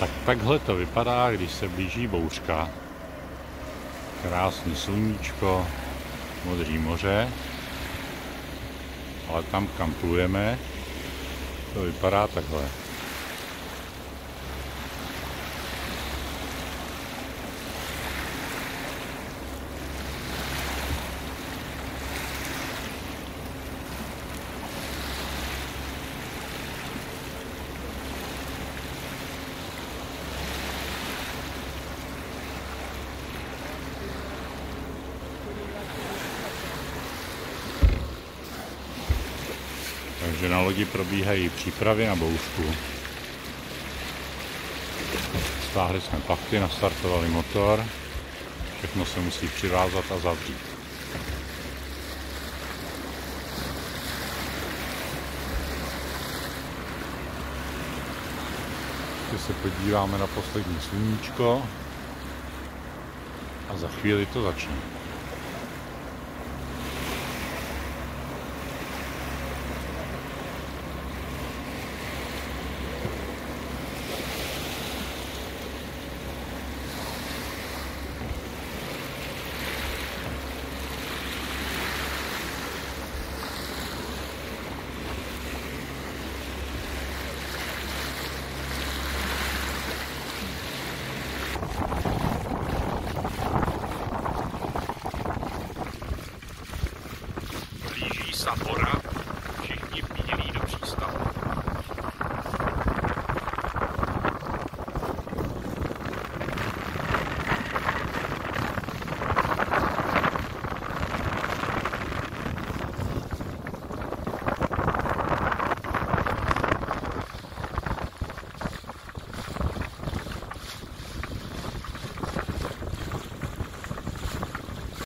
Tak takhle to vypadá, když se blíží bouřka. Krásný sluníčko, modrý moře. Ale tam, kam plujeme, to vypadá takhle. Takže na lodi probíhají přípravy na bouřku. Stáhli jsme pachty, nastartovali motor. Všechno se musí přivázat a zavřít. Teď se podíváme na poslední sluníčko a za chvíli to začne. Safora.